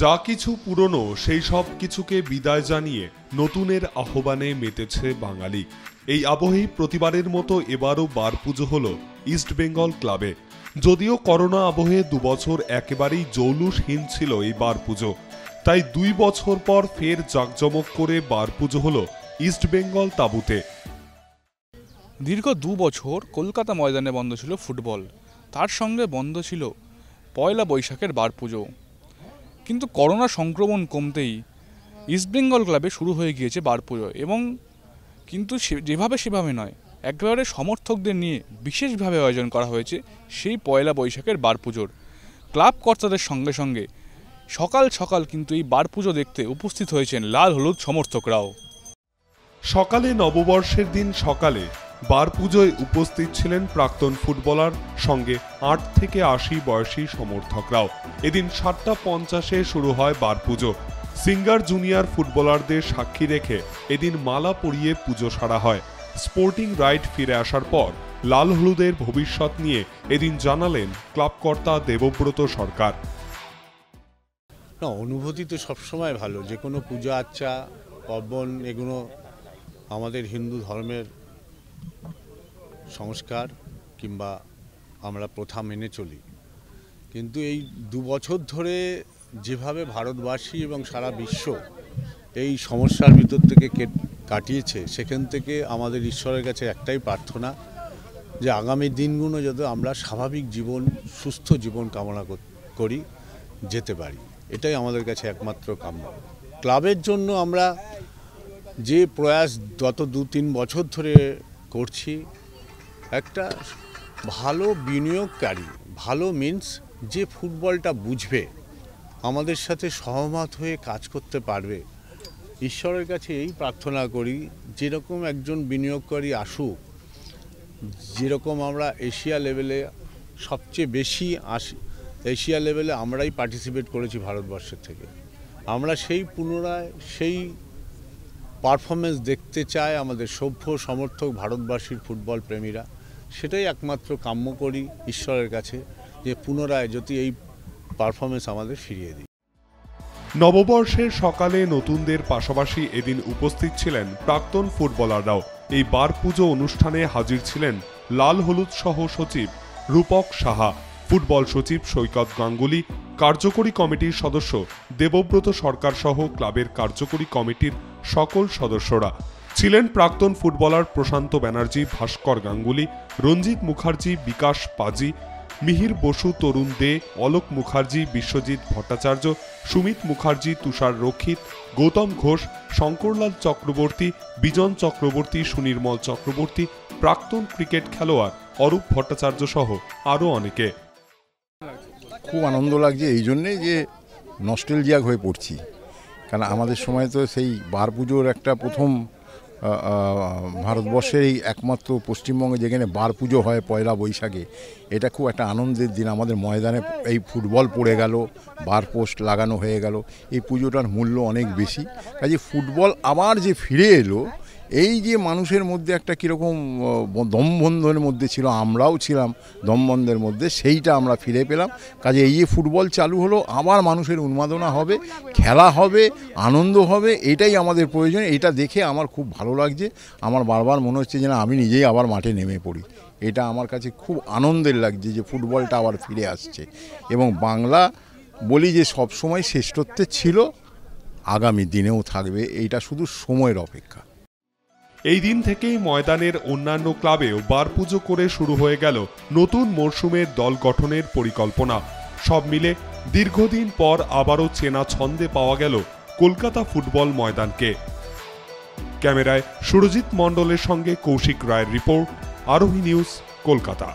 যা কিছু পুরনো, সেই সব কিছুকে বিদায় জানিয়ে নতুনের আহ্বানে মেতেছে বাঙালি। এই আবহেই প্রতিবারের মতো এবারও বার পুজো হল ইস্ট বেঙ্গল ক্লাবে। যদিও করোনা আবহে দুবছর একেবারেই জৌলুসহীন ছিল এই বার পুজো, তাই দুই বছর পর ফের জাঁকজমক করে বার পুজো হল ইস্ট বেঙ্গল তাঁবুতে। দীর্ঘ দু বছর কলকাতা ময়দানে বন্ধ ছিল ফুটবল। তার সঙ্গে বন্ধ ছিল পয়লা বৈশাখের বার পুজো। কিন্তু করোনা সংক্রমণ কমতেই ইস্টবেঙ্গল ক্লাবে শুরু হয়ে গিয়েছে বার পুজো এবং কিন্তু যেভাবে সেভাবে নয়, একেবারে সমর্থকদের নিয়ে বিশেষভাবে আয়োজন করা হয়েছে সেই পয়লা বৈশাখের বার পুজোর। ক্লাব কর্তাদের সঙ্গে সঙ্গে সকাল সকাল কিন্তু এই বার পুজো দেখতে উপস্থিত হয়েছেন লাল হলুদ সমর্থকরাও। সকালে নববর্ষের দিন সকালে বার পুজোয় উপস্থিত ছিলেন প্রাক্তন ফুটবলার সঙ্গে আট থেকে আশি বয়সী সমর্থকরাও। এদিন সাতটা পঞ্চাশে শুরু হয় বার পুজো সিঙ্গার জুনিয়র ফুটবলারদের সাক্ষী রেখে এদিন মালা পরিয়ে পুজো সারা হয়। স্পোর্টিং রাইট ফিরে আসার পর লাল হলুদের ভবিষ্যৎ নিয়ে এদিন জানালেন ক্লাবকর্তা দেবব্রত সরকার। না, অনুভূতি তো সবসময় ভালো। যে কোনো পূজা আচ্চা পার্বণ, এগুলো আমাদের হিন্দু ধর্মের সংস্কার কিংবা আমরা প্রথা মেনে চলি। কিন্তু এই দু বছর ধরে যেভাবে ভারতবাসী এবং সারা বিশ্ব এই সমস্যার ভিতর থেকে কেট- কাটিয়েছে, সেখান থেকে আমাদের ঈশ্বরের কাছে একটাই প্রার্থনা যে আগামী দিনগুলো যাতে আমরা স্বাভাবিক জীবন, সুস্থ জীবন কামনা করি যেতে পারি। এটাই আমাদের কাছে একমাত্র কাম্য। ক্লাবের জন্য আমরা যে প্রয়াস গত দু তিন বছর ধরে করছি। একটা ভালো বিনিয়োগকারী, ভালো মিন্স যে ফুটবলটা বুঝবে, আমাদের সাথে সহমত হয়ে কাজ করতে পারবে। ঈশ্বরের কাছে এই প্রার্থনা করি, যেরকম একজন বিনিয়োগকারী আসুক, যেরকম আমরা এশিয়া লেভেলে সবচেয়ে বেশি আসি, এশিয়া লেভেলে আমরাই পার্টিসিপেট করেছি ভারতবর্ষের থেকে। আমরা সেই পুনরায়, সেই পারফরমেন্স দেখতে চায় আমাদের সভ্য সমর্থক ভারতবাসীর ফুটবল প্রেমীরা। সেটাই একমাত্র কাম্য করি ঈশ্বরের কাছে, যে পুনরায় যদি এই পারফরমেন্স আমাদের ফিরিয়ে দিই। নববর্ষের সকালে নতুনদের পাশাপাশি এদিন উপস্থিত ছিলেন প্রাক্তন ফুটবলাররাও। এই বার পুজো অনুষ্ঠানে হাজির ছিলেন লাল হলুদ সহ সচিব রূপক সাহা। ফুটবল সচিব সৈকত গাঙ্গুলি, কার্যকরী কমিটির সদস্য দেবব্রত সরকার সহ ক্লাবের কার্যকরী কমিটির সকল সদস্যরা। ছিলেন প্রাক্তন ফুটবলার প্রশান্ত ব্যানার্জি, ভাস্কর গাঙ্গুলি, রঞ্জিত মুখার্জি, বিকাশ পাজি, মিহির বসু, তরুণ দে, অলোক মুখার্জি, বিশ্বজিৎ ভট্টাচার্য, সুমিত মুখার্জি, তুষার রক্ষিত, গৌতম ঘোষ, শঙ্করলাল চক্রবর্তী, বিজন চক্রবর্তী, সুনির্মল চক্রবর্তী, প্রাক্তন ক্রিকেট খেলোয়াড় অরূপ ভট্টাচার্য সহ আরও অনেকে। খুব আনন্দ লাগছে এই জন্যে যে নস্টেলজিয়াক হয়ে পড়ছি। কারণ আমাদের সময় তো সেই বার পুজোর একটা প্রথম ভারতবর্ষের এই একমাত্র পশ্চিমবঙ্গে যেখানে বার পুজো হয় পয়লা বৈশাখে, এটা খুব একটা আনন্দের দিন। আমাদের ময়দানে এই ফুটবল পড়ে গেল, বার পোস্ট লাগানো হয়ে গেল, এই পুজোটার মূল্য অনেক বেশি। কাজে ফুটবল আবার যে ফিরে এলো এই যে মানুষের মধ্যে একটা কীরকম দমবন্ধনের মধ্যে ছিল, আমরাও ছিলাম দমবন্ধের মধ্যে, সেইটা আমরা ফিরে পেলাম। কাজে এই যে ফুটবল চালু হলো, আবার মানুষের উন্মাদনা হবে, খেলা হবে, আনন্দ হবে, এটাই আমাদের প্রয়োজন। এটা দেখে আমার খুব ভালো লাগছে। আমার বারবার মনে হচ্ছে যে না আমি নিজেই আবার মাঠে নেমে পড়ি। এটা আমার কাছে খুব আনন্দের লাগছে যে ফুটবলটা আবার ফিরে আসছে। এবং বাংলা বলি যে সব সময় শ্রেষ্ঠত্বে ছিল, আগামী দিনেও থাকবে এইটা শুধু সময়ের অপেক্ষা। এই দিন থেকেই ময়দানের অন্যান্য ক্লাবেও বার পুজো করে শুরু হয়ে গেল নতুন মরশুমের দল গঠনের পরিকল্পনা। সব মিলে দীর্ঘদিন পর আবারও চেনা ছন্দে পাওয়া গেল কলকাতা ফুটবল ময়দানকে। ক্যামেরায় সুরজিৎ মণ্ডলের সঙ্গে কৌশিক রায়ের রিপোর্ট, আরোহী নিউজ কলকাতা।